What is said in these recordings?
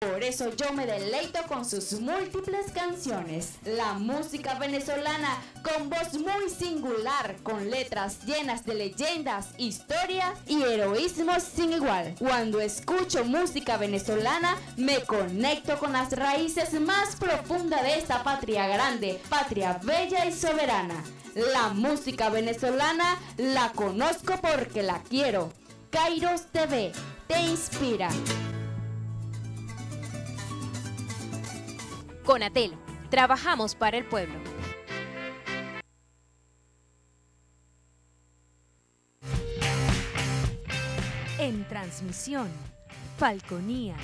Por eso yo me deleito con sus múltiples canciones. La música venezolana con voz muy singular, con letras llenas de leyendas, historias y heroísmos sin igual. Cuando escucho música venezolana, me conecto con las raíces más profundas de esta patria grande, patria bella y soberana. La música venezolana la conozco porque la quiero. Kairos TV te inspira. Conatel, trabajamos para el pueblo. En transmisión, Falconía.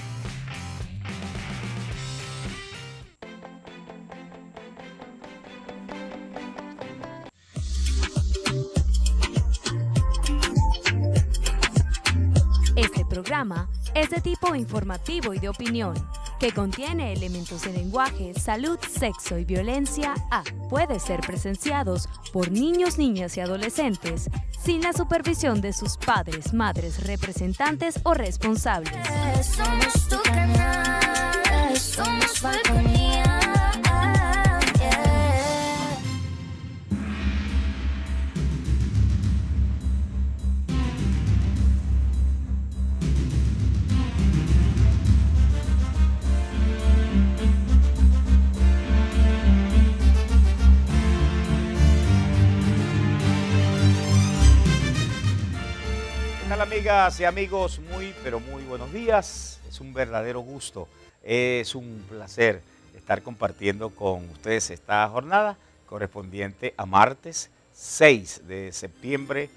Este programa es de tipo informativo y de opinión que contiene elementos de lenguaje, salud, sexo y violencia A. Puede ser presenciados por niños, niñas y adolescentes sin la supervisión de sus padres, madres, representantes o responsables. Somos tu canal, somos tal amigas y amigos? Muy, pero muy buenos días. Es un verdadero gusto, es un placer estar compartiendo con ustedes esta jornada correspondiente a martes 6 de septiembre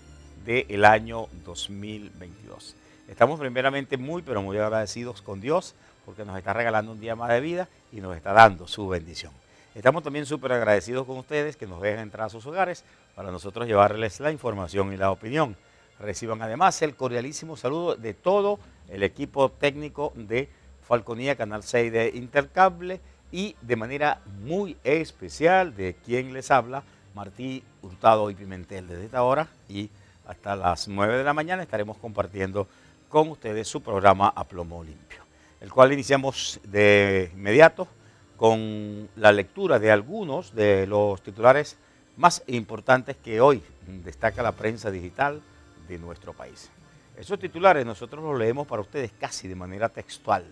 del año 2022. Estamos primeramente muy, pero muy agradecidos con Dios porque nos está regalando un día más de vida y nos está dando su bendición. Estamos también súper agradecidos con ustedes que nos dejan entrar a sus hogares para nosotros llevarles la información y la opinión. Reciban además el cordialísimo saludo de todo el equipo técnico de Falconía Canal 6 de Intercable y de manera muy especial de quien les habla, Martí Hurtado y Pimentel. Desde esta hora y hasta las 9 de la mañana estaremos compartiendo con ustedes su programa A Plomo Limpio, el cual iniciamos de inmediato con la lectura de algunos de los titulares más importantes que hoy destaca la prensa digital de nuestro país. Esos titulares nosotros los leemos para ustedes casi de manera textual,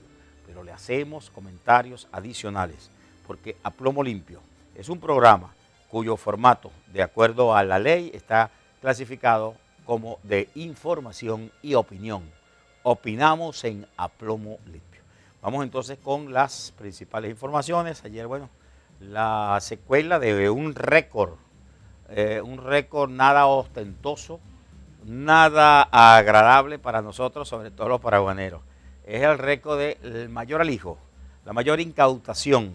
pero le hacemos comentarios adicionales, porque A Plomo Limpio es un programa cuyo formato, de acuerdo a la ley, está clasificado como de información y opinión. Opinamos en A Plomo Limpio. Vamos entonces con las principales informaciones. Ayer, bueno, la secuela de un récord, eh, un récord nada ostentoso, nada agradable para nosotros, sobre todo los paraguaneros. Es el récord del mayor alijo, la mayor incautación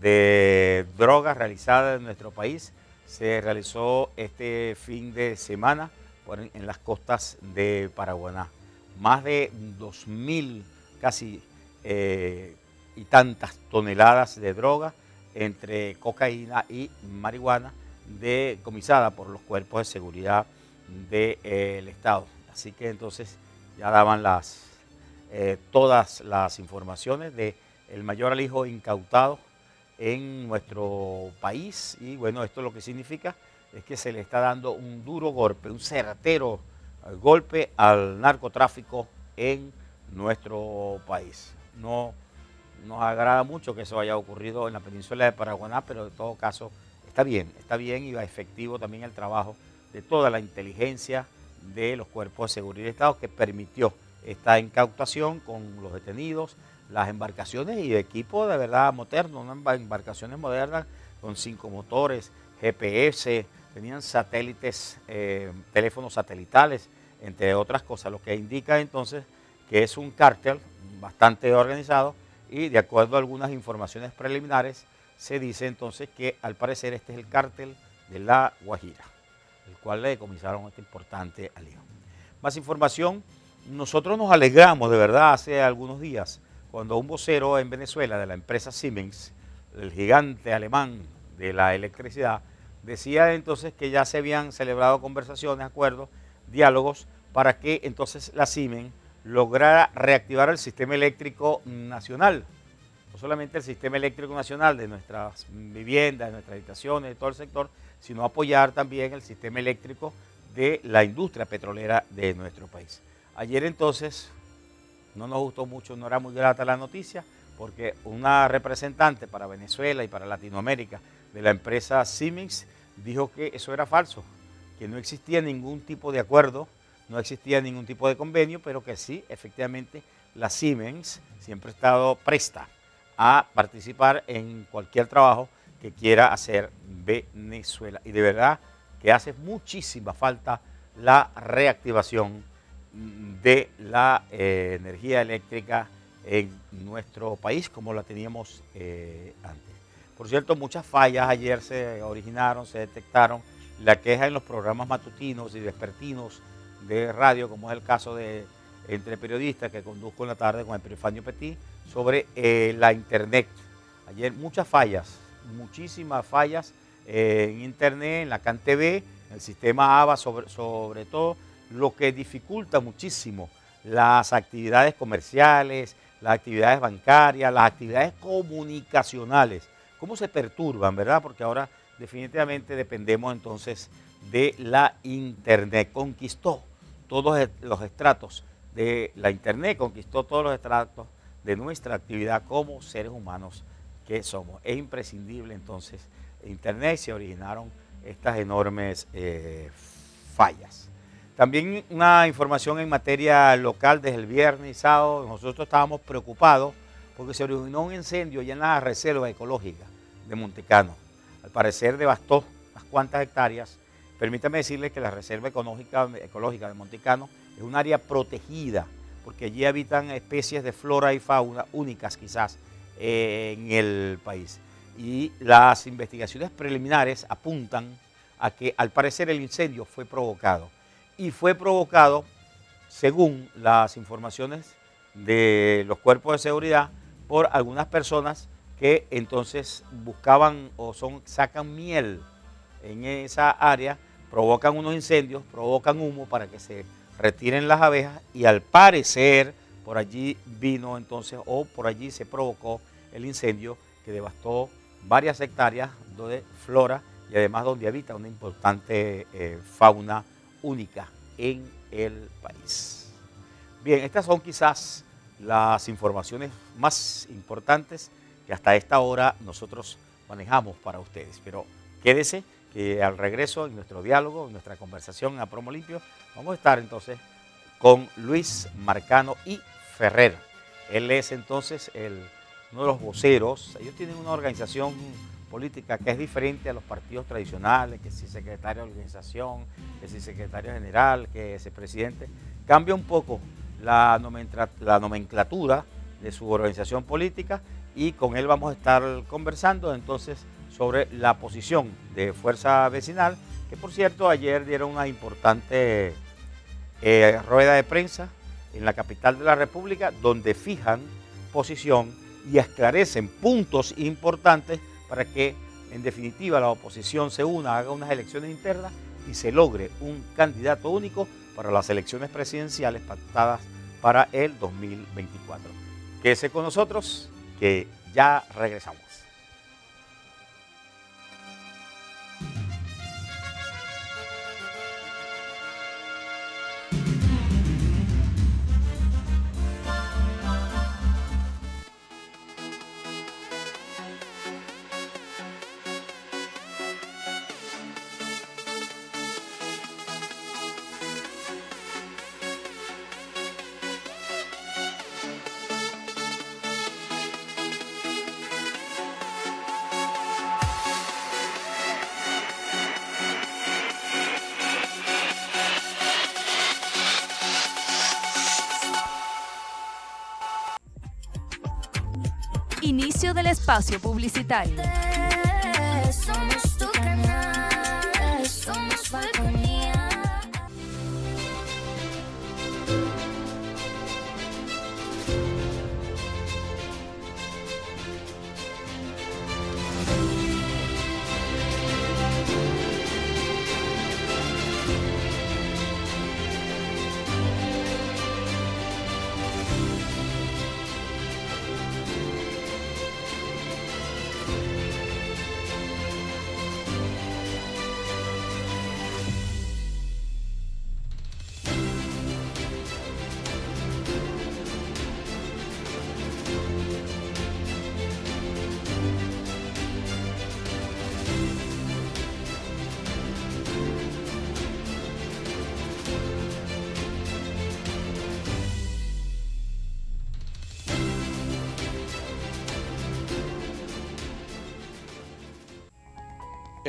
de drogas realizada en nuestro país. Se realizó este fin de semana en las costas de Paraguaná. Más de 2.000 casi eh, y tantas toneladas de droga entre cocaína y marihuana decomisada por los cuerpos de seguridad del Estado. Así que entonces ya daban las, eh, todas las informaciones de el mayor alijo incautado en nuestro país y bueno, esto lo que significa es que se le está dando un duro golpe, un certero golpe al narcotráfico en nuestro país. No nos agrada mucho que eso haya ocurrido en la península de Paraguaná, pero en todo caso está bien, está bien y va efectivo también el trabajo de toda la inteligencia de los cuerpos de seguridad del Estado que permitió esta incautación con los detenidos, las embarcaciones y equipo de verdad moderno, embarcaciones modernas con cinco motores, GPS, tenían satélites, eh, teléfonos satelitales, entre otras cosas, lo que indica entonces que es un cártel bastante organizado y de acuerdo a algunas informaciones preliminares se dice entonces que al parecer este es el cártel de la Guajira, cual le decomisaron este importante alijo. Más información, nosotros nos alegramos de verdad hace algunos días cuando un vocero en Venezuela de la empresa Siemens, el gigante alemán de la electricidad, decía entonces que ya se habían celebrado conversaciones, acuerdos, diálogos para que entonces la Siemens lograra reactivar el sistema eléctrico nacional. No solamente el sistema eléctrico nacional de nuestras viviendas, de nuestras habitaciones, de todo el sector, sino apoyar también el sistema eléctrico de la industria petrolera de nuestro país. Ayer entonces no nos gustó mucho, no era muy grata la noticia, porque una representante para Venezuela y para Latinoamérica de la empresa Siemens dijo que eso era falso, que no existía ningún tipo de acuerdo, no existía ningún tipo de convenio, pero que sí, efectivamente, la Siemens siempre ha estado presta a participar en cualquier trabajo que quiera hacer Venezuela. Y de verdad que hace muchísima falta la reactivación de la eh, energía eléctrica en nuestro país como la teníamos eh, antes. Por cierto, muchas fallas ayer se originaron, se detectaron. La queja en los programas matutinos y vespertinos de radio, como es el caso de Entre Periodistas que conduzco en la tarde con el Perifanio Petit, sobre eh, la Internet. Ayer muchas fallas, muchísimas fallas en Internet, en la CanTV, en el sistema ABA sobre, sobre todo, lo que dificulta muchísimo las actividades comerciales, las actividades bancarias, las actividades comunicacionales. ¿Cómo se perturban, verdad? Porque ahora definitivamente dependemos entonces de la Internet. Conquistó todos los estratos de la Internet, conquistó todos los estratos de nuestra actividad como seres humanos que somos. Es imprescindible entonces Internet se originaron estas enormes eh, fallas. También una información en materia local desde el viernes y sábado. Nosotros estábamos preocupados porque se originó un incendio ya en la reserva ecológica de Montecano. Al parecer devastó unas cuantas hectáreas. Permítame decirles que la reserva ecológica, ecológica de Montecano es un área protegida porque allí habitan especies de flora y fauna únicas quizás en el país. Y las investigaciones preliminares apuntan a que al parecer el incendio fue provocado. Y fue provocado, según las informaciones de los cuerpos de seguridad, por algunas personas que entonces buscaban o son, sacan miel en esa área, provocan unos incendios, provocan humo para que se retiren las abejas y al parecer por allí vino entonces o por allí se provocó el incendio que devastó varias hectáreas de flora y además donde habita una importante eh, fauna única en el país. Bien, estas son quizás las informaciones más importantes que hasta esta hora nosotros manejamos para ustedes. Pero quédese que al regreso en nuestro diálogo, en nuestra conversación a Promo Limpio, vamos a estar entonces con Luis Marcano y Ferrer. Él es entonces el uno de los voceros, ellos tienen una organización política que es diferente a los partidos tradicionales, que si secretario de organización, que si secretario general, que si presidente, cambia un poco la nomenclatura de su organización política y con él vamos a estar conversando entonces sobre la posición de Fuerza Vecinal, que por cierto ayer dieron una importante eh, rueda de prensa en la capital de la República donde fijan posición y esclarecen puntos importantes para que en definitiva la oposición se una, haga unas elecciones internas y se logre un candidato único para las elecciones presidenciales pactadas para el 2024. Quédese con nosotros que ya regresamos. Espacio publicitario.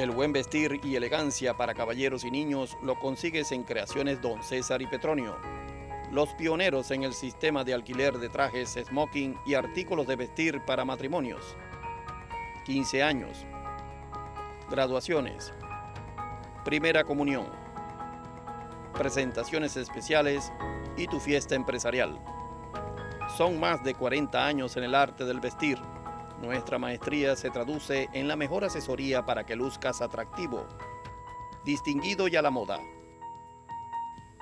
El buen vestir y elegancia para caballeros y niños lo consigues en Creaciones Don César y Petronio. Los pioneros en el sistema de alquiler de trajes, smoking y artículos de vestir para matrimonios. 15 años. Graduaciones. Primera comunión. Presentaciones especiales y tu fiesta empresarial. Son más de 40 años en el arte del vestir nuestra maestría se traduce en la mejor asesoría para que luzcas atractivo, distinguido y a la moda.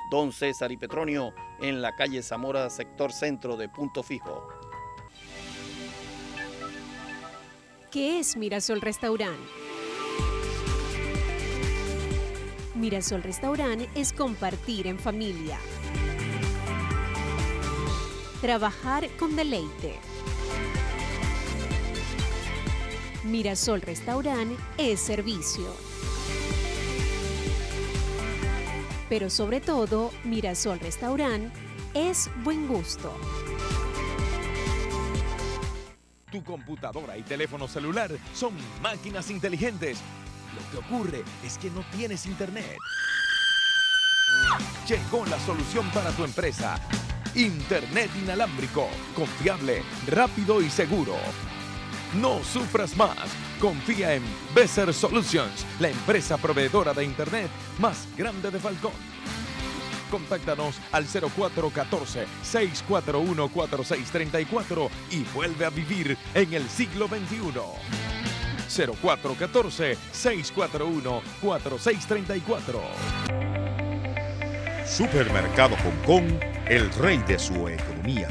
Don César y Petronio en la calle Zamora, sector centro de Punto Fijo. ¿Qué es Mirasol Restaurant? Mirasol Restaurant es compartir en familia. Trabajar con deleite Mirasol Restaurant es servicio. Pero sobre todo, Mirasol Restaurant es buen gusto. Tu computadora y teléfono celular son máquinas inteligentes. Lo que ocurre es que no tienes internet. Llegó la solución para tu empresa. Internet inalámbrico, confiable, rápido y seguro no sufras más. Confía en Besser Solutions, la empresa proveedora de Internet más grande de Falcón. Contáctanos al 0414-641-4634 y vuelve a vivir en el siglo XXI. 0414-641-4634. Supermercado Hong Kong, el rey de su economía.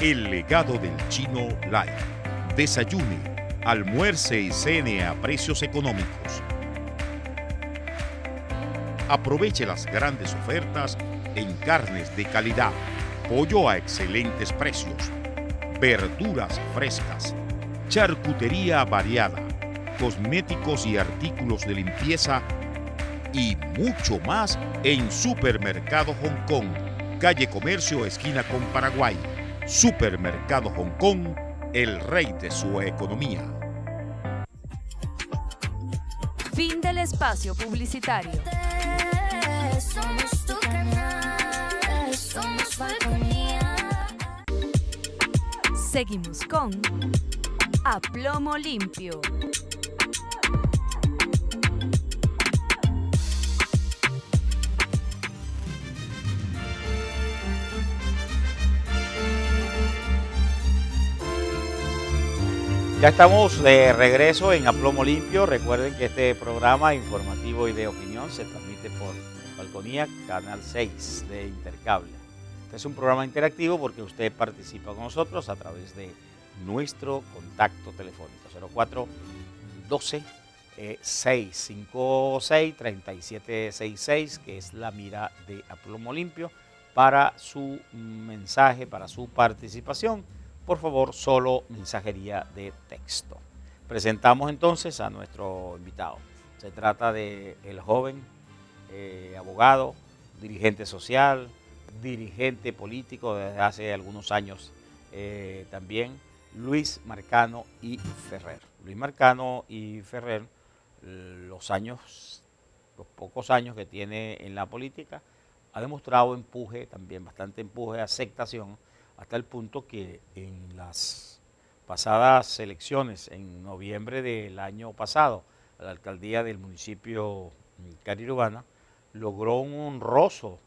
El legado del chino Life Desayune, almuerce y cene a precios económicos. Aproveche las grandes ofertas en carnes de calidad, pollo a excelentes precios, verduras frescas, charcutería variada, cosméticos y artículos de limpieza y mucho más en Supermercado Hong Kong, calle Comercio, esquina con Paraguay. Supermercado Hong Kong el rey de su economía. Fin del espacio publicitario. Somos tu canal, somos. Seguimos con A Plomo Limpio. Ya estamos de regreso en Aplomo Limpio. Recuerden que este programa informativo y de opinión se transmite por Balconía, Canal 6 de Intercable. Este es un programa interactivo porque usted participa con nosotros a través de nuestro contacto telefónico 0412 656 3766, que es la mira de Aplomo Limpio, para su mensaje, para su participación por favor, solo mensajería de texto. Presentamos entonces a nuestro invitado. Se trata de joven eh, abogado, dirigente social, dirigente político desde hace algunos años eh, también, Luis Marcano y Ferrer. Luis Marcano y Ferrer, los años, los pocos años que tiene en la política, ha demostrado empuje, también bastante empuje, aceptación hasta el punto que en las pasadas elecciones, en noviembre del año pasado, la alcaldía del municipio Carirubana logró un honroso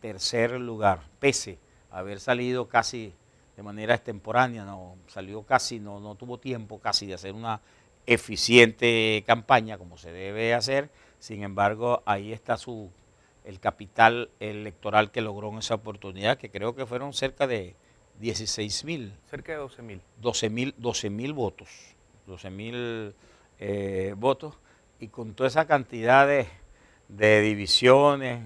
tercer lugar, pese a haber salido casi de manera extemporánea, no salió casi, no, no tuvo tiempo casi de hacer una eficiente campaña como se debe hacer, sin embargo ahí está su el capital electoral que logró en esa oportunidad, que creo que fueron cerca de 16 mil. Cerca de 12 mil. 12 mil 12 mil votos. 12 mil eh, votos. Y con toda esa cantidad de, de divisiones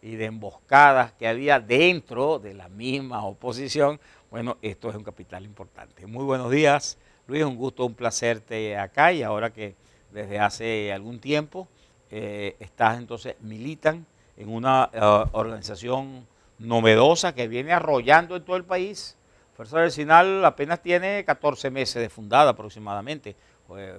y de emboscadas que había dentro de la misma oposición, bueno, esto es un capital importante. Muy buenos días, Luis, un gusto, un placer te acá y ahora que desde hace algún tiempo eh, estás entonces, militan en una uh, organización novedosa que viene arrollando en todo el país Fuerza Vecinal apenas tiene 14 meses de fundada aproximadamente,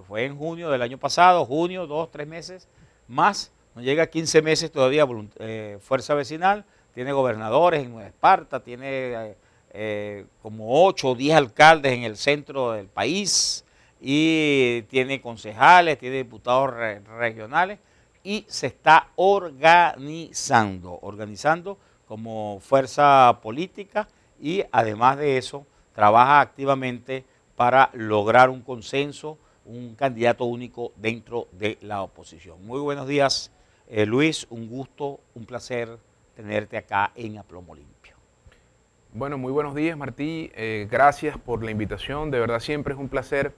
Fue, en junio del año pasado, junio, dos, tres meses más. No llega a 15 meses todavía eh, Fuerza Vecinal. Tiene gobernadores en Nueva Esparta, tiene eh, eh, como 8 o 10 alcaldes en el centro del país y tiene concejales, tiene diputados re- regionales y se está organizando, organizando como fuerza política y además de eso trabaja activamente para lograr un consenso, un candidato único dentro de la oposición. Muy buenos días, eh, Luis, un gusto, un placer tenerte acá en Aplomo Limpio. Bueno, muy buenos días Martí, Eh, gracias por la invitación, de verdad siempre es un placer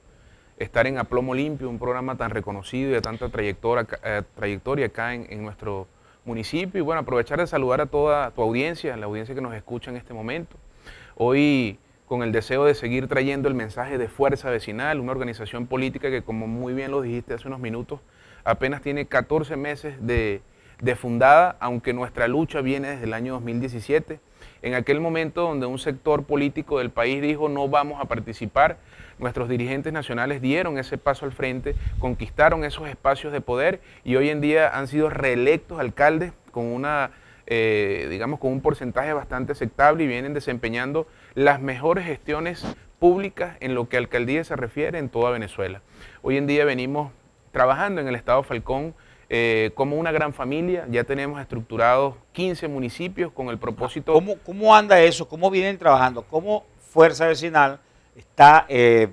estar en Aplomo Limpio, un programa tan reconocido y de tanta trayectoria, eh, trayectoria acá en, en nuestro municipio y bueno, aprovechar de saludar a toda tu audiencia, la audiencia que nos escucha en este momento. Hoy con el deseo de seguir trayendo el mensaje de Fuerza Vecinal, una organización política que como muy bien lo dijiste hace unos minutos, apenas tiene 14 meses de, de fundada, aunque nuestra lucha viene desde el año 2017, en aquel momento donde un sector político del país dijo no vamos a participar, nuestros dirigentes nacionales dieron ese paso al frente, conquistaron esos espacios de poder y hoy en día han sido reelectos alcaldes con una, eh, digamos, con un porcentaje bastante aceptable y vienen desempeñando las mejores gestiones públicas en lo que alcaldía se refiere en toda Venezuela. Hoy en día venimos trabajando en el estado Falcón eh, como una gran familia, ya tenemos estructurados 15 municipios con el propósito... ¿Cómo, cómo anda eso? ¿Cómo vienen trabajando? ¿Cómo Fuerza Vecinal está, eh,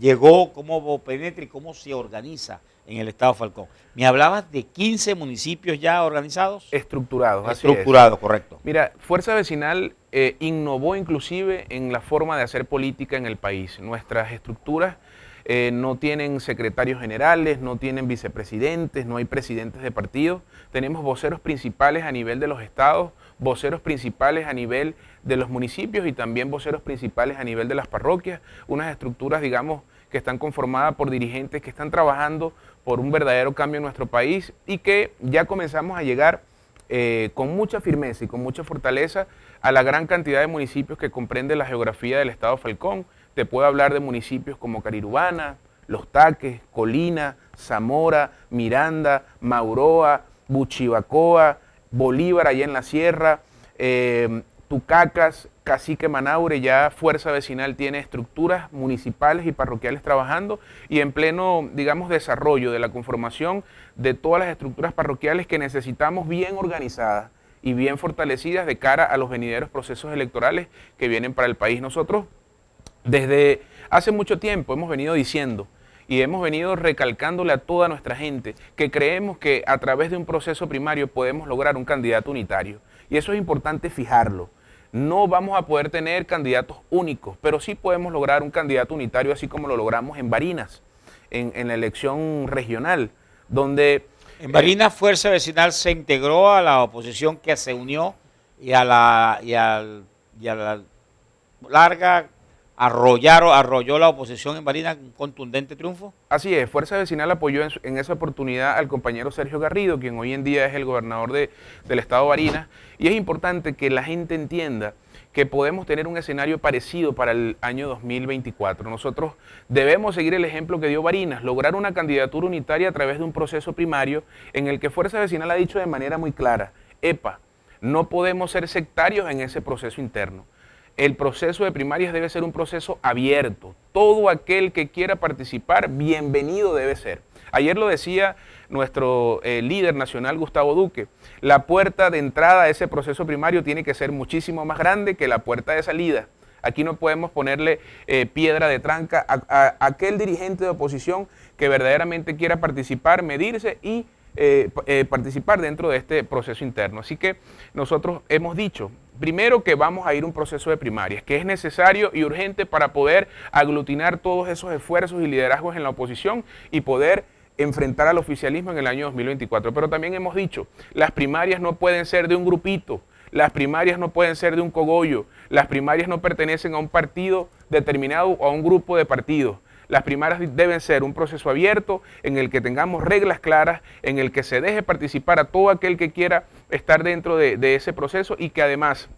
llegó, cómo penetra y cómo se organiza en el Estado Falcón? Me hablabas de 15 municipios ya organizados. Estructurados, así es. Estructurados, correcto. Mira, Fuerza Vecinal eh, innovó inclusive en la forma de hacer política en el país. Nuestras estructuras eh, no tienen secretarios generales, no tienen vicepresidentes, no hay presidentes de partidos. Tenemos voceros principales a nivel de los estados, voceros principales a nivel de los municipios y también voceros principales a nivel de las parroquias. Unas estructuras, digamos, que están conformadas por dirigentes que están trabajando por un verdadero cambio en nuestro país y que ya comenzamos a llegar eh, con mucha firmeza y con mucha fortaleza a la gran cantidad de municipios que comprende la geografía del estado Falcón. Te puedo hablar de municipios como Carirubana, Los Taques, Colina, Zamora, Miranda, Mauroa, Buchivacoa, Bolívar allá en la sierra, eh, Tucacas, Cacique Manaure, ya Fuerza Vecinal tiene estructuras municipales y parroquiales trabajando y en pleno, digamos, desarrollo de la conformación de todas las estructuras parroquiales que necesitamos bien organizadas y bien fortalecidas de cara a los venideros procesos electorales que vienen para el país. Nosotros desde hace mucho tiempo hemos venido diciendo y hemos venido recalcándole a toda nuestra gente que creemos que a través de un proceso primario podemos lograr un candidato unitario. Y eso es importante fijarlo. No vamos a poder tener candidatos únicos, pero sí podemos lograr un candidato unitario así como lo logramos en Barinas, en, en la elección regional, donde... En Barinas Fuerza Vecinal se integró a la oposición que se unió y a la, y al- y a la larga arrollaron, arrolló la oposición en Barinas un contundente triunfo. Así es, Fuerza Vecinal apoyó en, esa oportunidad al compañero Sergio Garrido, quien hoy en día es el gobernador de- del estado de Barinas, y es importante que la gente entienda que podemos tener un escenario parecido para el año 2024. Nosotros debemos seguir el ejemplo que dio Barinas, lograr una candidatura unitaria a través de un proceso primario en el que Fuerza Vecinal ha dicho de manera muy clara, EPA, no podemos ser sectarios en ese proceso interno. El proceso de primarias debe ser un proceso abierto. Todo aquel que quiera participar, bienvenido debe ser. Ayer lo decía nuestro eh, líder nacional, Gustavo Duque, la puerta de entrada a ese proceso primario tiene que ser muchísimo más grande que la puerta de salida. Aquí no podemos ponerle eh, piedra de tranca a, aquel dirigente de oposición que verdaderamente quiera participar, medirse y eh, participar dentro de este proceso interno. Así que nosotros hemos dicho, primero que vamos a ir a un proceso de primarias, que es necesario y urgente para poder aglutinar todos esos esfuerzos y liderazgos en la oposición y poder enfrentar al oficialismo en el año 2024. Pero también hemos dicho, las primarias no pueden ser de un grupito, las primarias no pueden ser de un cogollo, las primarias no pertenecen a un partido determinado o a un grupo de partidos. Las primarias deben ser un proceso abierto en el que tengamos reglas claras, en el que se deje participar a todo aquel que quiera estar dentro de, ese proceso y que además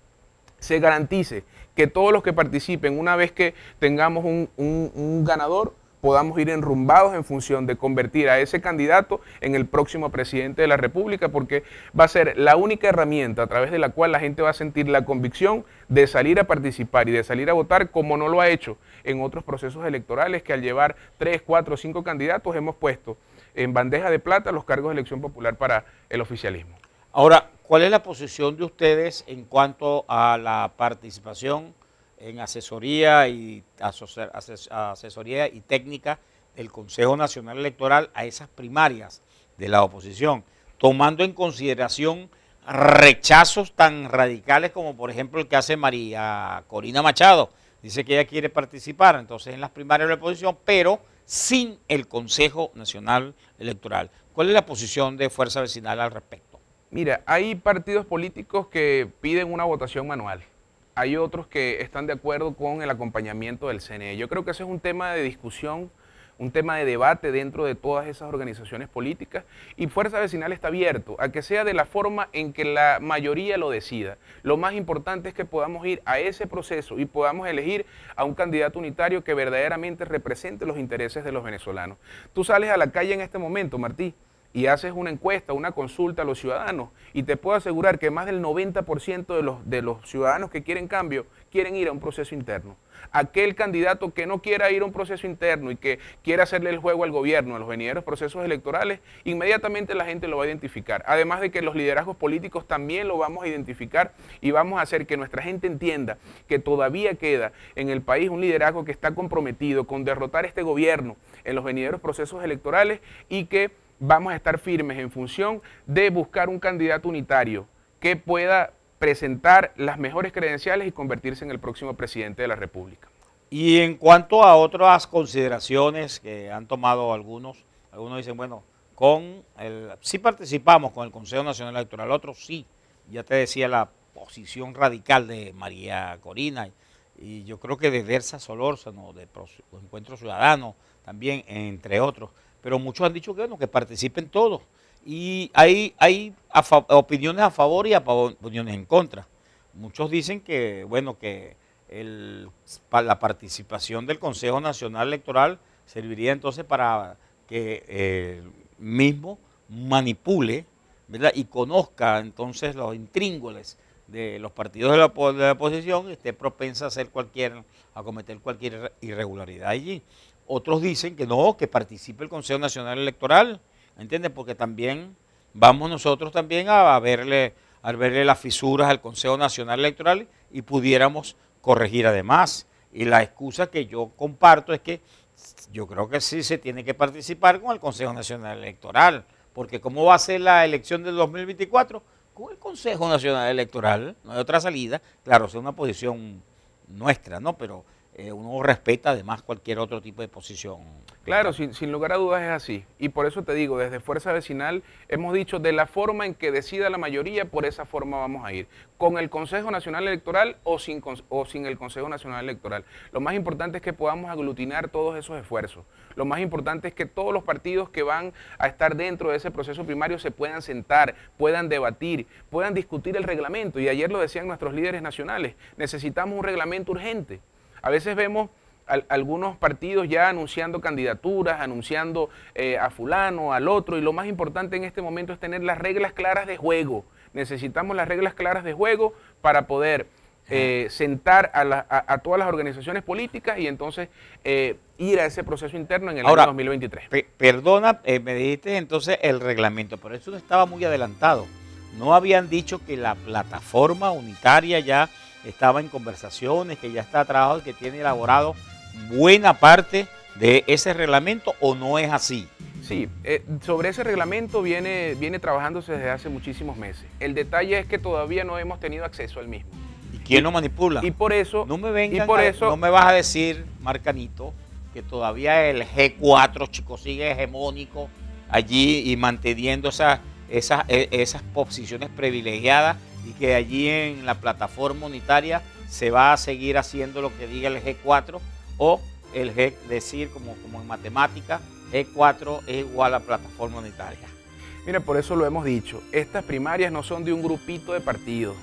se garantice que todos los que participen, una vez que tengamos un ganador, podamos ir enrumbados en función de convertir a ese candidato en el próximo presidente de la República, porque va a ser la única herramienta a través de la cual la gente va a sentir la convicción de salir a participar y de salir a votar como no lo ha hecho en otros procesos electorales que al llevar tres, cuatro, cinco candidatos hemos puesto en bandeja de plata los cargos de elección popular para el oficialismo. Ahora, ¿cuál es la posición de ustedes en cuanto a la participación en asesoría y asesoría y técnica del Consejo Nacional Electoral a esas primarias de la oposición, tomando en consideración rechazos tan radicales como por ejemplo el que hace María Corina Machado. Dice que ella quiere participar entonces en las primarias de la oposición, pero sin el Consejo Nacional Electoral. ¿Cuál es la posición de Fuerza Vecinal al respecto? Mira, hay partidos políticos que piden una votación manual hay otros que están de acuerdo con el acompañamiento del CNE. Yo creo que ese es un tema de discusión, un tema de debate dentro de todas esas organizaciones políticas y Fuerza Vecinal está abierto a que sea de la forma en que la mayoría lo decida. Lo más importante es que podamos ir a ese proceso y podamos elegir a un candidato unitario que verdaderamente represente los intereses de los venezolanos. Tú sales a la calle en este momento, Martí, y haces una encuesta, una consulta a los ciudadanos y te puedo asegurar que más del 90% de los, de los ciudadanos que quieren cambio quieren ir a un proceso interno. Aquel candidato que no quiera ir a un proceso interno y que quiera hacerle el juego al gobierno, a los venideros procesos electorales, inmediatamente la gente lo va a identificar. Además de que los liderazgos políticos también lo vamos a identificar y vamos a hacer que nuestra gente entienda que todavía queda en el país un liderazgo que está comprometido con derrotar este gobierno en los venideros procesos electorales y que vamos a estar firmes en función de buscar un candidato unitario que pueda presentar las mejores credenciales y convertirse en el próximo presidente de la República. Y en cuanto a otras consideraciones que han tomado algunos, algunos dicen, bueno, con el, sí participamos con el Consejo Nacional Electoral, otros sí, ya te decía la posición radical de María Corina y, yo creo que de Versa Solórzano, de Encuentro Ciudadano, también, entre otros pero muchos han dicho que, bueno, que participen todos. Y hay, hay opiniones a favor y opiniones en contra. Muchos dicen que, bueno, que la participación del Consejo Nacional Electoral serviría entonces para que eh, mismo manipule ¿verdad? y conozca entonces los intríngules de los partidos de la, de la oposición y esté propensa a hacer cualquier, a cometer cualquier irregularidad allí. Otros dicen que no, que participe el Consejo Nacional Electoral, ¿entiendes? Porque también vamos nosotros también a, verle, a verle las fisuras al Consejo Nacional Electoral y pudiéramos corregir además. Y la excusa que yo comparto es que yo creo que sí se tiene que participar con el Consejo Nacional Electoral, porque ¿cómo va a ser la elección del 2024? Con el Consejo Nacional Electoral, no hay otra salida. Claro, es una posición nuestra, ¿no? Pero eh, uno respeta además cualquier otro tipo de posición. Claro, sin, lugar a dudas es así. Y por eso te digo, desde Fuerza Vecinal hemos dicho de la forma en que decida la mayoría, por esa forma vamos a ir. Con el Consejo Nacional Electoral o sin, o sin el Consejo Nacional Electoral. Lo más importante es que podamos aglutinar todos esos esfuerzos. Lo más importante es que todos los partidos que van a estar dentro de ese proceso primario se puedan sentar, puedan debatir, puedan discutir el reglamento. Y ayer lo decían nuestros líderes nacionales, necesitamos un reglamento urgente. A veces vemos algunos partidos ya anunciando candidaturas, anunciando eh, a fulano, al otro, y lo más importante en este momento es tener las reglas claras de juego. Necesitamos las reglas claras de juego para poder eh, sentar a, todas las organizaciones políticas y entonces eh, ir a ese proceso interno en el año 2023. perdona, me dijiste entonces el reglamento, pero eso no estaba muy adelantado. No habían dicho que la plataforma unitaria ya estaba en conversaciones, que ya está trabajado y que tiene elaborado buena parte de ese reglamento o no es así? Sí, eh, sobre ese reglamento viene, viene trabajándose desde hace muchísimos meses. El detalle es que todavía no hemos tenido acceso al mismo. ¿Y quién lo manipula? Y por eso... No me vengan, por eso, no me vas a decir, Marcanito, que todavía el G4, chico, sigue hegemónico allí y manteniendo esas, esas, e, esas posiciones privilegiadas y que allí en la plataforma unitaria se va a seguir haciendo lo que diga el G4 o el G, decir como, como en matemática, G4 es igual a plataforma unitaria. Mira, por eso lo hemos dicho, estas primarias no son de un grupito de partidos,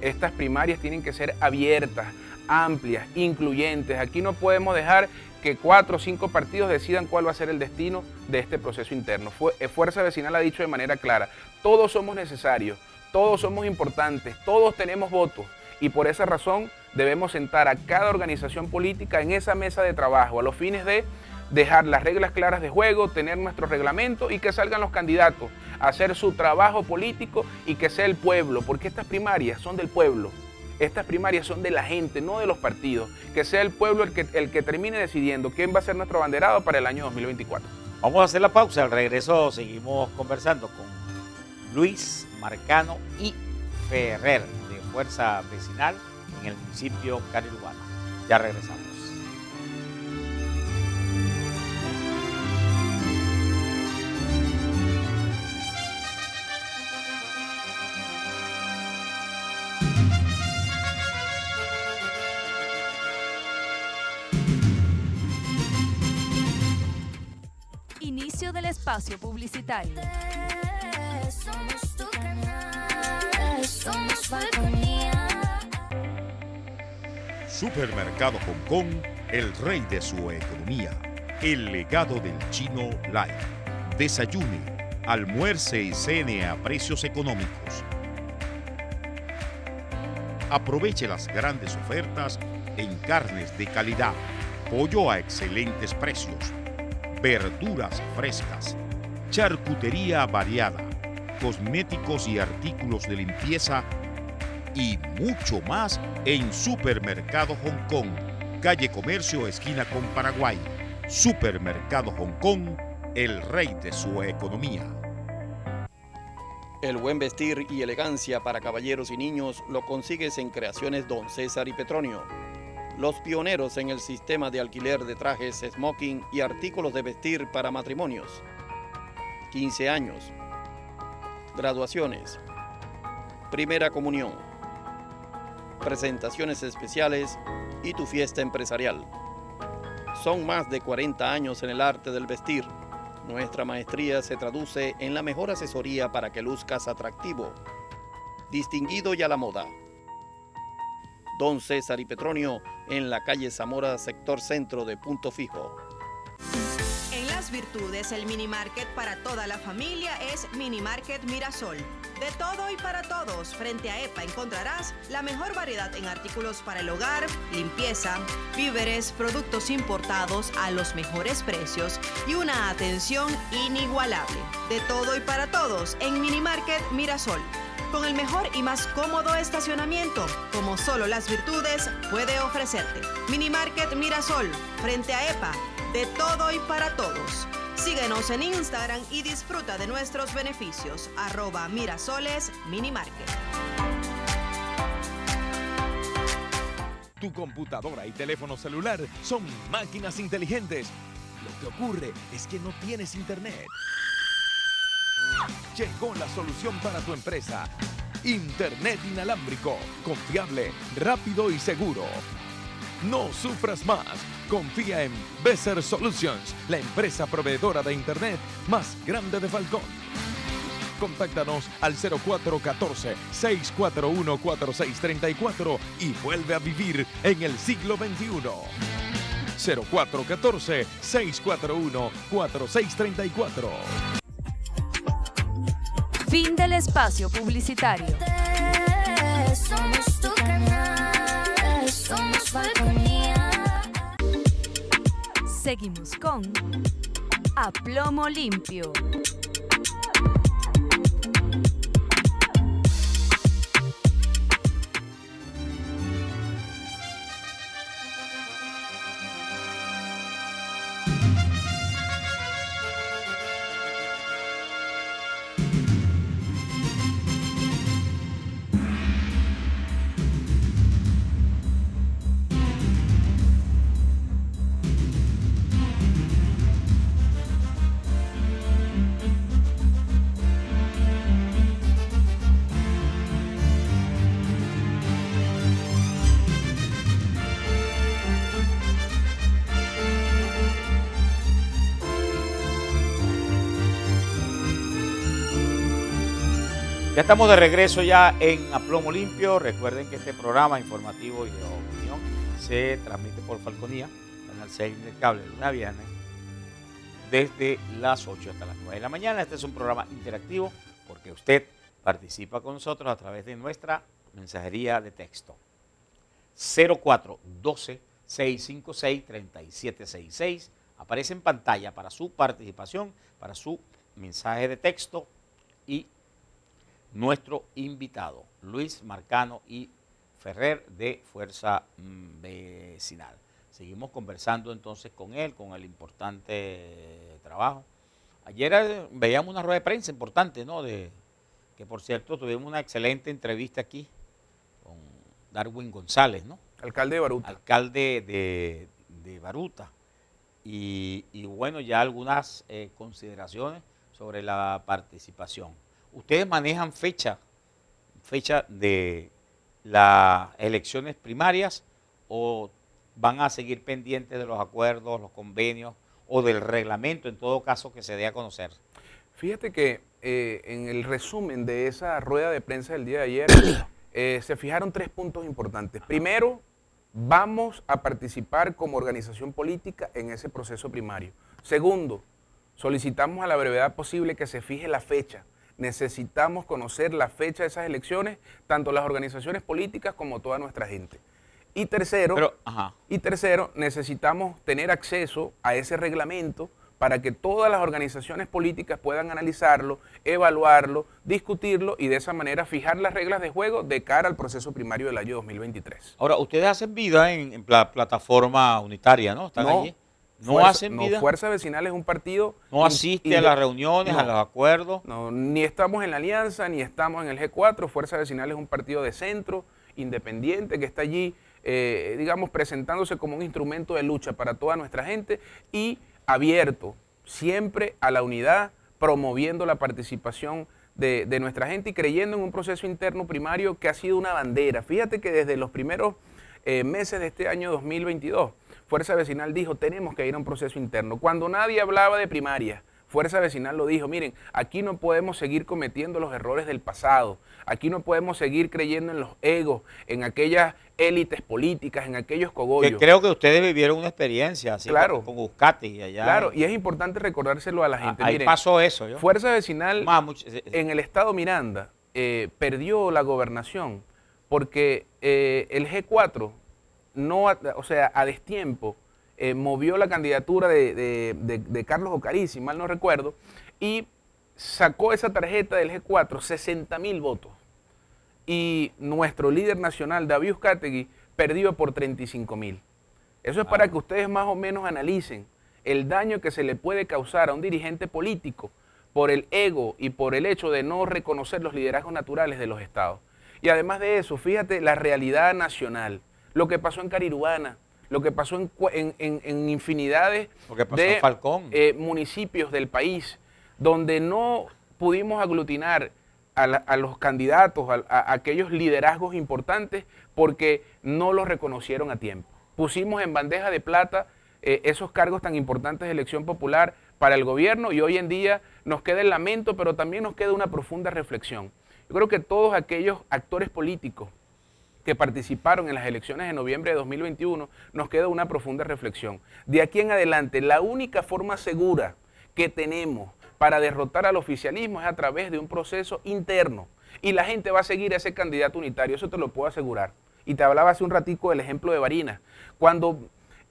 estas primarias tienen que ser abiertas, amplias, incluyentes. Aquí no podemos dejar que cuatro o cinco partidos decidan cuál va a ser el destino de este proceso interno. Eh, Fuerza Vecinal ha dicho de manera clara, todos somos necesarios, todos somos importantes, todos tenemos votos y por esa razón debemos sentar a cada organización política en esa mesa de trabajo a los fines de dejar las reglas claras de juego, tener nuestro reglamento y que salgan los candidatos a hacer su trabajo político y que sea el pueblo, porque estas primarias son del pueblo. Estas primarias son de la gente, no de los partidos. Que sea el pueblo el que, el que termine decidiendo quién va a ser nuestro banderado para el año 2024. Vamos a hacer la pausa. Al regreso seguimos conversando con Luis Marcano y Ferrer de Fuerza Vecinal en el municipio Carilubana. Ya regresamos. Inicio del espacio publicitario. Supermercado Hong Kong, el rey de su economía. El legado del chino Lai. Desayune, almuerce y cene a precios económicos. Aproveche las grandes ofertas en carnes de calidad, pollo a excelentes precios, verduras frescas, charcutería variada, cosméticos y artículos de limpieza y mucho más en Supermercado Hong Kong, calle Comercio, esquina con Paraguay. Supermercado Hong Kong, el rey de su economía. El buen vestir y elegancia para caballeros y niños lo consigues en Creaciones Don César y Petronio. Los pioneros en el sistema de alquiler de trajes, smoking y artículos de vestir para matrimonios. 15 años. Graduaciones. Primera comunión. Presentaciones especiales y tu fiesta empresarial. Son más de 40 años en el arte del vestir. Nuestra maestría se traduce en la mejor asesoría para que luzcas atractivo, distinguido y a la moda. Don César y Petronio en la calle Zamora, sector centro de Punto Fijo. Virtudes, el mini market para toda la familia es Mini Market Mirasol. De todo y para todos, frente a EPA encontrarás la mejor variedad en artículos para el hogar, limpieza, víveres, productos importados a los mejores precios y una atención inigualable. De todo y para todos en Mini Market Mirasol. Con el mejor y más cómodo estacionamiento, como solo las virtudes puede ofrecerte. Mini Market Mirasol, frente a EPA, de todo y para todos. Síguenos en Instagram y disfruta de nuestros beneficios. Arroba Mirasoles Mini Market. Tu computadora y teléfono celular son máquinas inteligentes. Lo que ocurre es que no tienes internet. Llegó la solución para tu empresa. Internet inalámbrico, confiable, rápido y seguro. No sufras más. Confía en Besser Solutions, la empresa proveedora de Internet más grande de Falcón. Contáctanos al 0414-641-4634 y vuelve a vivir en el siglo XXI. 0414-641-4634. Fin del espacio publicitario. Somos Seguimos con A Plomo Limpio. Estamos de regreso ya en Aplomo Limpio. Recuerden que este programa informativo y de opinión se transmite por Falconía, canal Canal 6 del Cable, de lunes a viernes, desde las 8 hasta las 9 de la mañana. Este es un programa interactivo porque usted participa con nosotros a través de nuestra mensajería de texto. 0412 656 3766 aparece en pantalla para su participación, para su mensaje de texto y nuestro invitado, Luis Marcano y Ferrer de Fuerza Vecinal. Seguimos conversando entonces con él, con el importante trabajo. Ayer eh, veíamos una rueda de prensa importante, ¿no? De, que por cierto tuvimos una excelente entrevista aquí con Darwin González, ¿no? Alcalde de Baruta. Alcalde de, de Baruta. Y, y bueno, ya algunas eh, consideraciones sobre la participación. Ustedes manejan fecha, fecha de las elecciones primarias o van a seguir pendientes de los acuerdos, los convenios o del reglamento en todo caso que se dé a conocer. Fíjate que eh, en el resumen de esa rueda de prensa del día de ayer eh, se fijaron tres puntos importantes. Primero, vamos a participar como organización política en ese proceso primario. Segundo, solicitamos a la brevedad posible que se fije la fecha. Necesitamos conocer la fecha de esas elecciones, tanto las organizaciones políticas como toda nuestra gente. Y tercero, Pero, ajá. y tercero, necesitamos tener acceso a ese reglamento para que todas las organizaciones políticas puedan analizarlo, evaluarlo, discutirlo y de esa manera fijar las reglas de juego de cara al proceso primario del año 2023. Ahora, ustedes hacen vida en, en la plataforma unitaria, ¿no? ¿Están No, allí? No Fuerza- hacen no, vida. Fuerza Vecinal es un partido... no asiste a las reuniones, a no. los acuerdos. No, ni estamos en la alianza, ni estamos en el G4. Fuerza Vecinal es un partido de centro, independiente, que está allí, eh, digamos, presentándose como un instrumento de lucha para toda nuestra gente y abierto siempre a la unidad, promoviendo la participación de, de nuestra gente y creyendo en un proceso interno primario que ha sido una bandera. Fíjate que desde los primeros eh, meses de este año 2022, Fuerza Vecinal dijo, tenemos que ir a un proceso interno. Cuando nadie hablaba de primaria, Fuerza Vecinal lo dijo, miren, aquí no podemos seguir cometiendo los errores del pasado, aquí no podemos seguir creyendo en los egos, en aquellas élites políticas, en aquellos Que cogollos. creo que ustedes vivieron una experiencia así Claro. con, Buscati y allá. Claro, y es importante recordárselo a la gente. Ah, ahí Miren, pasó eso. ¿yo? Fuerza Vecinal Más, mucho- en el estado Miranda eh, perdió la gobernación porque eh, el G4 no, o sea, a destiempo eh, movió la candidatura de, de- de- de Carlos Ocariz, si mal no recuerdo, y sacó esa tarjeta del G4 60 mil votos. Y nuestro líder nacional, David Uzcategui, perdió por 35 mil. Eso es para que ustedes más o menos analicen el daño que se le puede causar a un dirigente político por el ego y por el hecho de no reconocer los liderazgos naturales de los estados. Y además de eso, fíjate la realidad nacional, lo que pasó en Carirubana, lo que pasó en, cua- en- en- en infinidades Lo que pasó de Falcón. eh, municipios del país, donde no pudimos aglutinar a, la- a los candidatos, a, a aquellos liderazgos importantes, porque no los reconocieron a tiempo. Pusimos en bandeja de plata eh, esos cargos tan importantes de elección popular para el gobierno y hoy en día nos queda el lamento, pero también nos queda una profunda reflexión. Yo creo que todos aquellos actores políticos que participaron en las elecciones de noviembre de 2021, nos queda una profunda reflexión. De aquí en adelante, la única forma segura que tenemos para derrotar al oficialismo es a través de un proceso interno. Y la gente va a seguir a ese candidato unitario, eso te lo puedo asegurar. Y te hablaba hace un ratico del ejemplo de Barinas. Cuando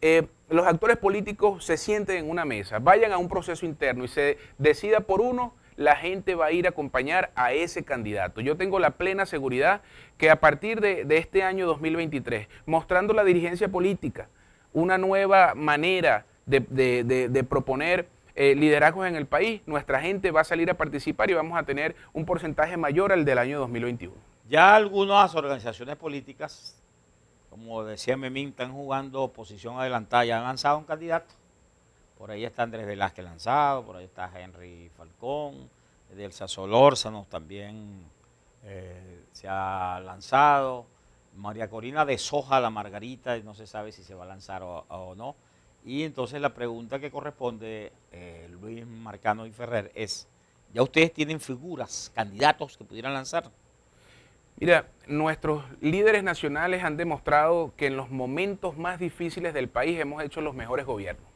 eh, los actores políticos se sienten en una mesa, vayan a un proceso interno y se decida por uno, la gente va a ir a acompañar a ese candidato. Yo tengo la plena seguridad que a partir de, este año 2023, mostrando la dirigencia política, una nueva manera de, proponer eh, liderazgos en el país, nuestra gente va a salir a participar y vamos a tener un porcentaje mayor al del año 2021. Ya algunas organizaciones políticas, como decía Memín, están jugando posición adelantada, ya han lanzado un candidato. Por ahí está Andrés Velázquez lanzado, por ahí está Henry Falcón, Delsa Solórzano también eh, se ha lanzado. María Corina de Soja, la Margarita, no se sabe si se va a lanzar o, no. Y entonces la pregunta que corresponde, eh, Luis Marcano y Ferrer, es, ¿ya ustedes tienen figuras, candidatos que pudieran lanzar? Mira, nuestros líderes nacionales han demostrado que en los momentos más difíciles del país hemos hecho los mejores gobiernos.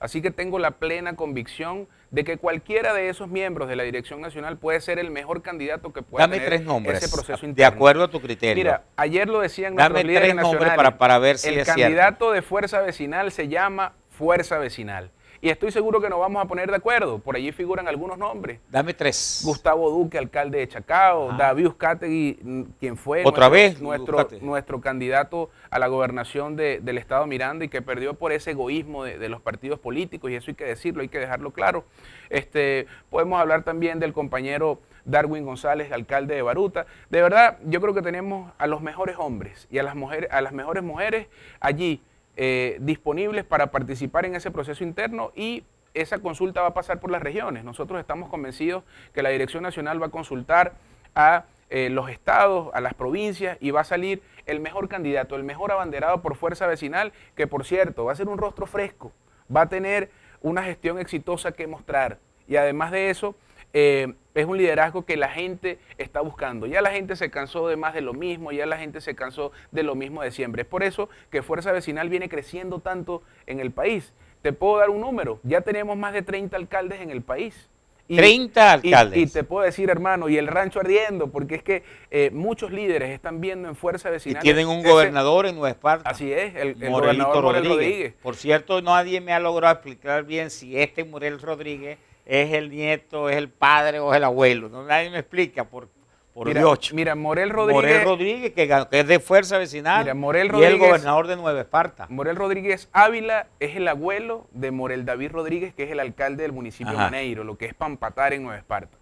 Así que tengo la plena convicción de que cualquiera de esos miembros de la Dirección Nacional puede ser el mejor candidato que pueda Dame tener tres nombres, ese proceso de interno. acuerdo a tu criterio. Mira, ayer lo decían Dame nuestros líderes tres nombres nacionales. para- para ver si el es cierto. candidato de Fuerza Vecinal se llama Fuerza Vecinal. Y estoy seguro que nos vamos a poner de acuerdo. Por allí figuran algunos nombres. Dame tres. Gustavo Duque, alcalde de Chacao, David Uzcategui, mm, quien fue ¿Otra nuestro, vez, nuestro, candidato a la gobernación de- del estado Miranda y que perdió por ese egoísmo de, de los partidos políticos, y eso hay que decirlo, hay que dejarlo claro. Este, podemos hablar también del compañero Darwin González, alcalde de Baruta. De verdad, yo creo que tenemos a los mejores hombres y a las, mujeres, a las mejores mujeres allí eh, disponibles para participar en ese proceso interno y esa consulta va a pasar por las regiones. Nosotros estamos convencidos que la Dirección Nacional va a consultar a eh, los estados, a las provincias y va a salir el mejor candidato, el mejor abanderado por fuerza vecinal, que por cierto va a ser un rostro fresco, va a tener una gestión exitosa que mostrar y además de eso eh, es un liderazgo que la gente está buscando. Ya la gente se cansó de más de lo mismo, ya la gente se cansó de lo mismo de siempre. Es por eso que Fuerza Vecinal viene creciendo tanto en el país. Te puedo dar un número, ya tenemos más de 30 alcaldes en el país. 30 y- alcaldes. Y, te puedo decir, hermano, y el rancho ardiendo, porque es que eh, muchos líderes están viendo en Fuerza Y Vecinal. tienen un ese- gobernador en Nueva Esparta. Así es, el, el Morelito gobernador Morel Rodríguez. Rodríguez. Por cierto, nadie me ha logrado explicar bien si este Morel Rodríguez es el nieto, es el padre o es el abuelo. No, nadie me explica, por, por Mira, Dios. mira, Morel Rodríguez. Morel Rodríguez, que, es de Fuerza Vecinal Mira, Morel y el Rodríguez- gobernador de Nueva Esparta. Morel Rodríguez Ávila es el abuelo de Morel David Rodríguez, que es el alcalde del municipio de Ajá. Maneiro, lo que es Pampatar en Nueva Esparta.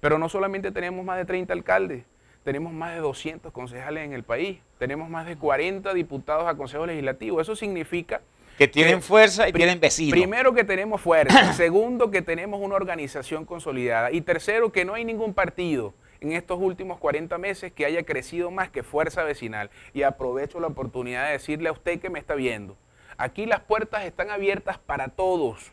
Pero no solamente tenemos más de 30 alcaldes, tenemos más de 200 concejales en el país, tenemos más de 40 diputados a Consejo Legislativo. Eso significa Que tienen fuerza y tienen vecinos. Primero que tenemos fuerza, segundo que tenemos una organización consolidada y tercero que no hay ningún partido en estos últimos 40 meses que haya crecido más que Fuerza Vecinal. Y aprovecho la oportunidad de decirle a usted que me está viendo, aquí las puertas están abiertas para todos.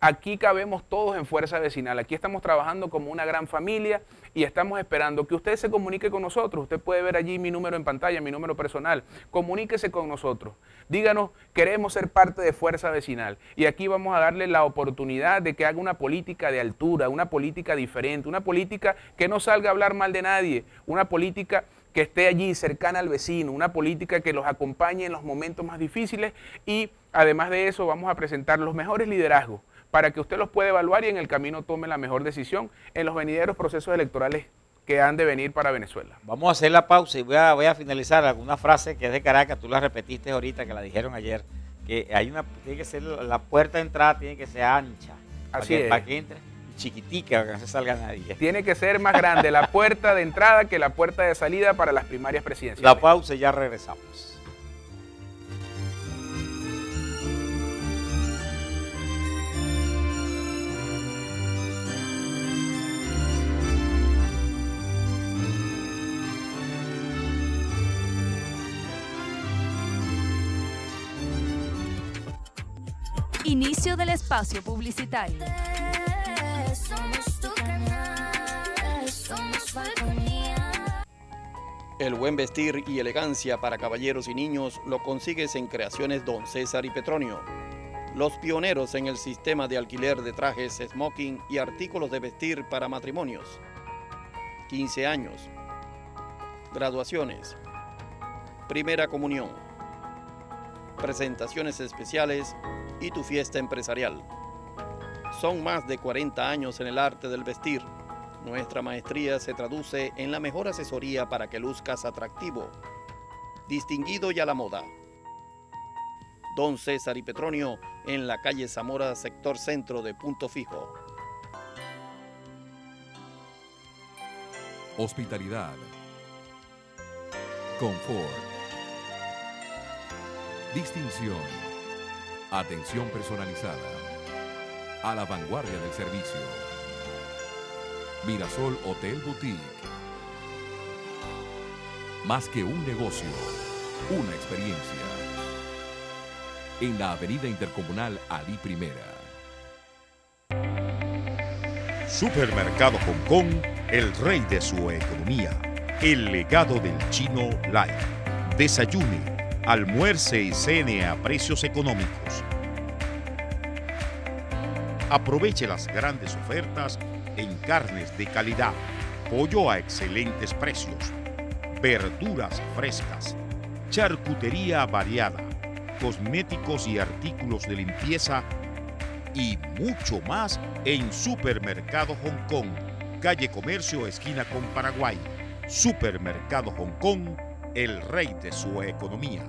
Aquí cabemos todos en Fuerza Vecinal. Aquí estamos trabajando como una gran familia y estamos esperando que usted se comunique con nosotros. Usted puede ver allí mi número en pantalla, mi número personal. Comuníquese con nosotros. Díganos, queremos ser parte de Fuerza Vecinal. Y aquí vamos a darle la oportunidad de que haga una política de altura, una política diferente, una política que no salga a hablar mal de nadie, una política que esté allí cercana al vecino, una política que los acompañe en los momentos más difíciles y además de eso vamos a presentar los mejores liderazgos para que usted los pueda evaluar y en el camino tome la mejor decisión en los venideros procesos electorales que han de venir para Venezuela. Vamos a hacer la pausa y voy a, voy a finalizar alguna frase que es de Caracas, tú la repetiste ahorita, que la dijeron ayer, que hay una, tiene que ser, la puerta de entrada tiene que ser ancha, para Así que, es. para que entre, chiquitica, para que no se salga nadie. Tiene que ser más grande la puerta de entrada que la puerta de salida para las primarias presidenciales. La pausa y ya regresamos. Inicio del espacio publicitario. Somos tu canal, somos Falconía. El buen vestir y elegancia para caballeros y niños lo consigues en Creaciones Don César y Petronio. Los pioneros en el sistema de alquiler de trajes, smoking y artículos de vestir para matrimonios. 15 años. Graduaciones. Primera comunión. Presentaciones especiales y tu fiesta empresarial. Son más de 40 años en el arte del vestir. Nuestra maestría se traduce en la mejor asesoría para que luzcas atractivo, distinguido y a la moda. Don César y Petronio en la calle Zamora, sector centro de Punto Fijo. Hospitalidad. Confort. Distinción. Atención personalizada. A la vanguardia del servicio. Mirasol Hotel Boutique. Más que un negocio, una experiencia. En la Avenida Intercomunal Ali Primera. Supermercado Hong Kong, el rey de su economía. El legado del chino Life. Desayune, almuerce y cene a precios económicos. Aproveche las grandes ofertas en carnes de calidad, pollo a excelentes precios, verduras frescas, charcutería variada, cosméticos y artículos de limpieza y mucho más en Supermercado Hong Kong, calle Comercio, esquina con Paraguay. Supermercado Hong Kong, el rey de su economía.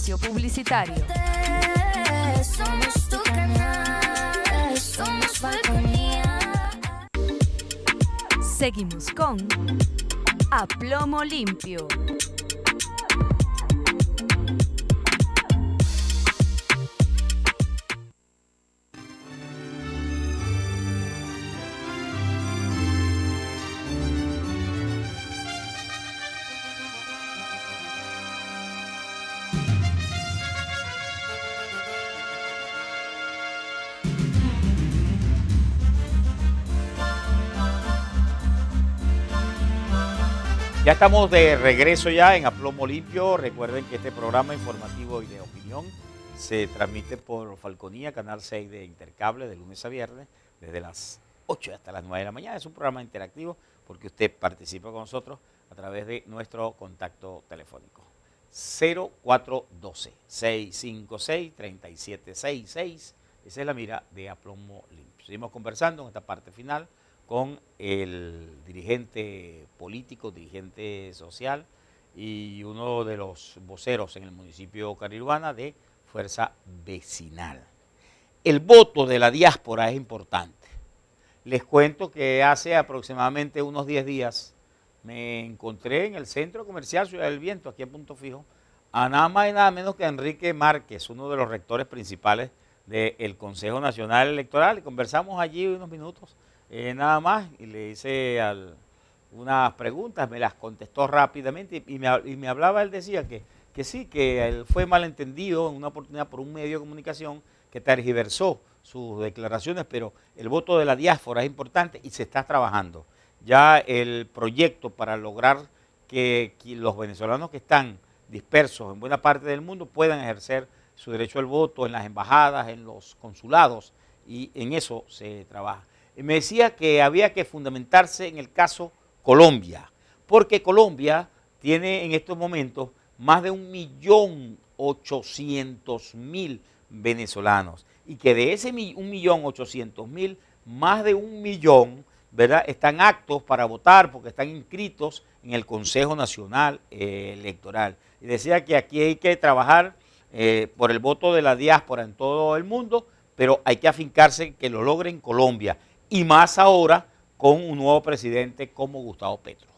Espacio publicitario. Somos tu canal, somos Falconía. Seguimos con A Plomo Limpio. Ya estamos de regreso ya en Aplomo Limpio. Recuerden que este programa informativo y de opinión se transmite por Falconía, Canal 6 de Intercable, de lunes a viernes, desde las 8 hasta las 9 de la mañana. Es un programa interactivo porque usted participa con nosotros a través de nuestro contacto telefónico. 0412-656-3766. Esa es la mira de Aplomo Limpio. Seguimos conversando en esta parte final con el dirigente político, dirigente social y uno de los voceros en el municipio Carilubana de Fuerza Vecinal. El voto de la diáspora es importante. Les cuento que hace aproximadamente unos 10 días me encontré en el centro comercial Ciudad del Viento, aquí en Punto Fijo, a nada más y nada menos que a Enrique Márquez, uno de los rectores principales del Consejo Nacional Electoral, y conversamos allí unos minutos eh, nada más, y le hice unas preguntas, me las contestó rápidamente y me, hablaba, él decía que, que sí, que él fue malentendido en una oportunidad por un medio de comunicación que tergiversó sus declaraciones, pero el voto de la diáspora es importante y se está trabajando. Ya el proyecto para lograr que los venezolanos que están dispersos en buena parte del mundo puedan ejercer su derecho al voto en las embajadas, en los consulados, y en eso se trabaja. Me decía que había que fundamentarse en el caso Colombia, porque Colombia tiene en estos momentos más de un millón ochocientos mil venezolanos y que de ese un millón ochocientos mil, más de un millón, ¿verdad? Están aptos para votar porque están inscritos en el Consejo Nacional Electoral. Y decía que aquí hay que trabajar eh, por el voto de la diáspora en todo el mundo, pero hay que afincarse que lo logre en Colombia y más ahora con un nuevo presidente como Gustavo Petro.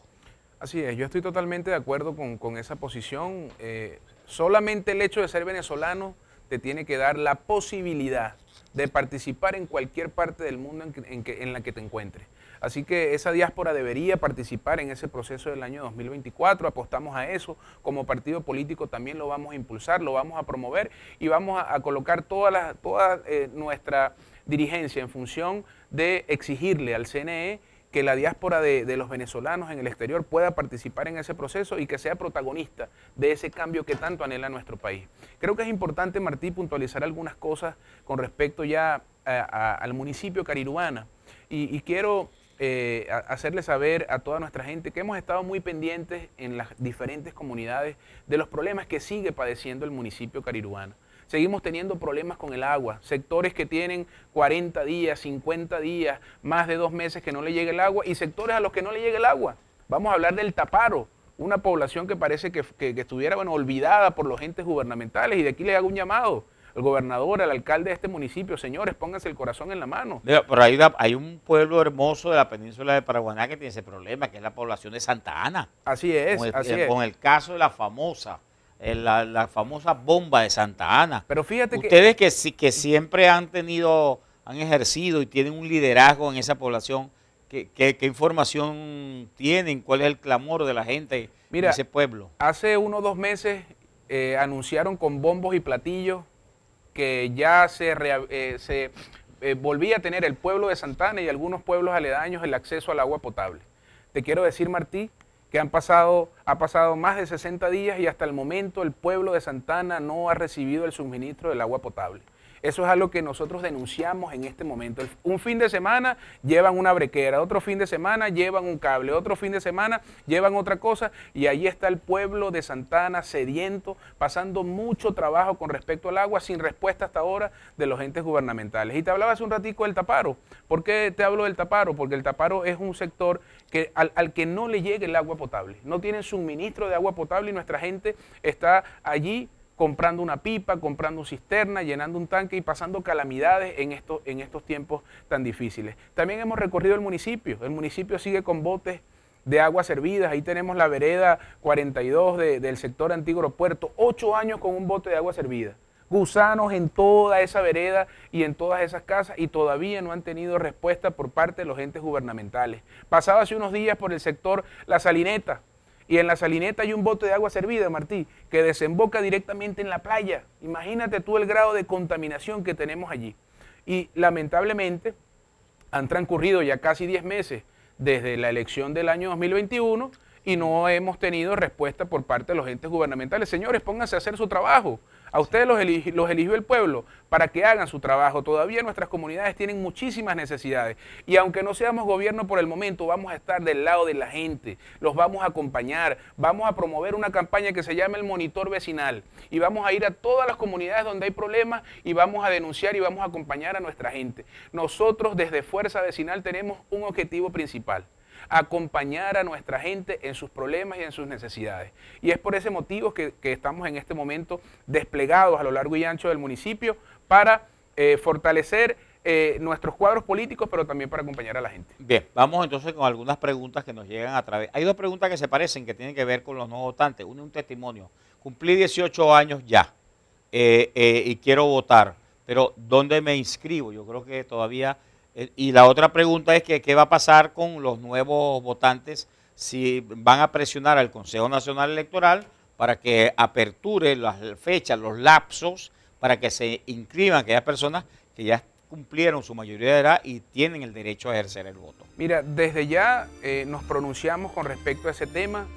Así es, yo estoy totalmente de acuerdo con, con esa posición. Eh, solamente el hecho de ser venezolano te tiene que dar la posibilidad de participar en cualquier parte del mundo en, que- en la que te encuentres. Así que esa diáspora debería participar en ese proceso del año 2024, apostamos a eso, como partido político también lo vamos a impulsar, lo vamos a promover y vamos a, a colocar toda, la- toda eh, nuestra dirigencia en función de exigirle al CNE que la diáspora de, los venezolanos en el exterior pueda participar en ese proceso y que sea protagonista de ese cambio que tanto anhela nuestro país. Creo que es importante, Martí, puntualizar algunas cosas con respecto ya al municipio Carirubana y, y quiero eh, hacerle saber a toda nuestra gente que hemos estado muy pendientes en las diferentes comunidades de los problemas que sigue padeciendo el municipio cariruano. Seguimos teniendo problemas con el agua, sectores que tienen 40 días, 50 días, más de dos meses que no le llega el agua y sectores a los que no le llega el agua. Vamos a hablar del taparo, una población que parece que, que- que estuviera bueno, olvidada por los entes gubernamentales y de aquí le hago un llamado al gobernador, al alcalde de este municipio, señores, pónganse el corazón en la mano. Pero hay, una- hay un pueblo hermoso de la península de Paraguaná que tiene ese problema, que es la población de Santa Ana. Así es, con el, así eh, es. con el caso de la famosa, la, la famosa bomba de Santa Ana. Pero fíjate que- Ustedes que, que siempre han tenido, han ejercido y tienen un liderazgo en esa población, ¿qué, qué- qué información tienen? ¿Cuál es el clamor de la gente Mira, en ese pueblo? Hace uno o dos meses eh, anunciaron con bombos y platillos que ya se, eh, se eh, volvía a tener el pueblo de Santana y algunos pueblos aledaños el acceso al agua potable. Te quiero decir, Martí, que han pasado, ha pasado más de 60 días y hasta el momento el pueblo de Santana no ha recibido el suministro del agua potable. Eso es algo que nosotros denunciamos en este momento. Un fin de semana llevan una brequera, otro fin de semana llevan un cable, otro fin de semana llevan otra cosa y ahí está el pueblo de Santana sediento, pasando mucho trabajo con respecto al agua sin respuesta hasta ahora de los entes gubernamentales. Y te hablaba hace un ratico del taparo. ¿Por qué te hablo del taparo? Porque el taparo es un sector que, al, al que no le llega el agua potable. No tienen suministro de agua potable y nuestra gente está allí comprando una pipa, comprando cisterna, llenando un tanque y pasando calamidades en estos, en estos tiempos tan difíciles. También hemos recorrido el municipio. El municipio sigue con botes de aguas servidas. Ahí tenemos la vereda 42 de- del sector antiguo aeropuerto. Ocho años con un bote de agua servida. Gusanos en toda esa vereda y en todas esas casas y todavía no han tenido respuesta por parte de los entes gubernamentales. Pasaba hace unos días por el sector La Salineta, y en la salineta hay un bote de agua servida, Martí, que desemboca directamente en la playa. Imagínate tú el grado de contaminación que tenemos allí. Y lamentablemente han transcurrido ya casi 10 meses desde la elección del año 2021 y no hemos tenido respuesta por parte de los entes gubernamentales. Señores, pónganse a hacer su trabajo. A ustedes los, los eligió el pueblo para que hagan su trabajo. Todavía nuestras comunidades tienen muchísimas necesidades. Y aunque no seamos gobierno por el momento, vamos a estar del lado de la gente. Los vamos a acompañar. Vamos a promover una campaña que se llama el Monitor Vecinal. Y vamos a ir a todas las comunidades donde hay problemas y vamos a denunciar y vamos a acompañar a nuestra gente. Nosotros desde Fuerza Vecinal tenemos un objetivo principal acompañar a nuestra gente en sus problemas y en sus necesidades. Y es por ese motivo que, estamos en este momento desplegados a lo largo y ancho del municipio para eh, fortalecer eh, nuestros cuadros políticos, pero también para acompañar a la gente. Bien, vamos entonces con algunas preguntas que nos llegan a través. Hay dos preguntas que se parecen, que tienen que ver con los nuevos votantes. Uno es un testimonio. Cumplí 18 años ya eh, y quiero votar, pero ¿dónde me inscribo? Yo creo que todavía... eh, y la otra pregunta es que qué va a pasar con los nuevos votantes si van a presionar al Consejo Nacional Electoral para que aperture las fechas, los lapsos, para que se inscriban aquellas personas que ya cumplieron su mayoría de edad y tienen el derecho a ejercer el voto. Mira, desde ya eh, nos pronunciamos con respecto a ese tema,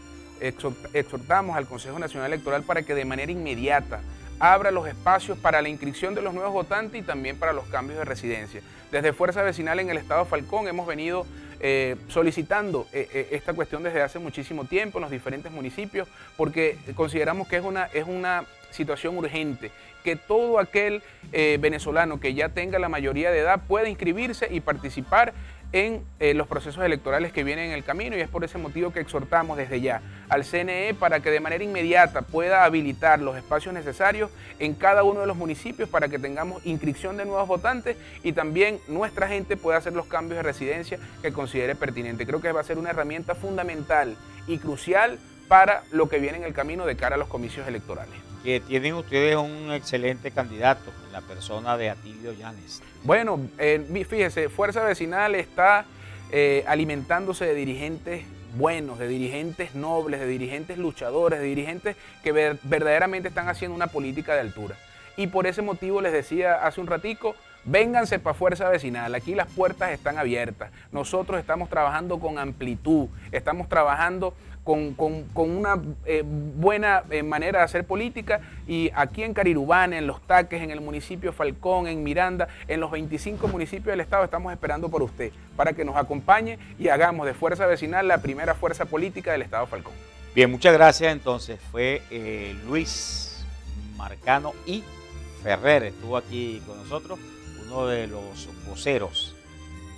exhort- exhortamos al Consejo Nacional Electoral para que de manera inmediata abra los espacios para la inscripción de los nuevos votantes y también para los cambios de residencia. Desde Fuerza Vecinal en el Estado Falcón hemos venido eh, solicitando eh, eh, esta cuestión desde hace muchísimo tiempo en los diferentes municipios porque consideramos que es una, es una situación urgente, que todo aquel venezolano que ya tenga la mayoría de edad pueda inscribirse y participar en eh, los procesos electorales que vienen en el camino y es por ese motivo que exhortamos desde ya al CNE para que de manera inmediata pueda habilitar los espacios necesarios en cada uno de los municipios para que tengamos inscripción de nuevos votantes y también nuestra gente pueda hacer los cambios de residencia que considere pertinente. Creo que va a ser una herramienta fundamental y crucial para lo que viene en el camino de cara a los comicios electorales. Que tienen ustedes un excelente candidato en la persona de Atilio Llanes. Bueno, eh, fíjese, Fuerza Vecinal está eh, alimentándose de dirigentes buenos, de dirigentes nobles, de dirigentes luchadores, de dirigentes que ver- verdaderamente están haciendo una política de altura. Y por ese motivo les decía hace un ratico, Vénganse para Fuerza Vecinal, aquí las puertas están abiertas. Nosotros estamos trabajando con amplitud, estamos trabajando con, una eh, buena eh, manera de hacer política y aquí en Carirubana, en Los Taques, en el municipio Falcón, en Miranda, en los 25 municipios del estado estamos esperando por usted para que nos acompañe y hagamos de Fuerza Vecinal la primera fuerza política del estado Falcón. Bien, muchas gracias. Entonces fue eh, Luis Marcano y Ferrer, estuvo aquí con nosotros uno de los voceros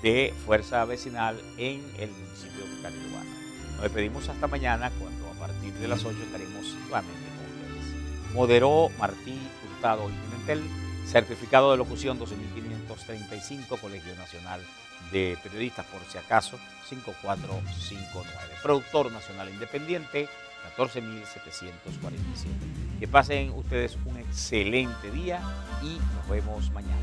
de Fuerza Vecinal en el municipio de Carilubana. Nos despedimos hasta mañana cuando a partir de las 8 estaremos nuevamente con ustedes. Moderó Martín Hurtado y Pimentel, certificado de locución 12535, Colegio Nacional de Periodistas, por si acaso, 5459. Productor Nacional Independiente, 14747. Que pasen ustedes un excelente día y nos vemos mañana.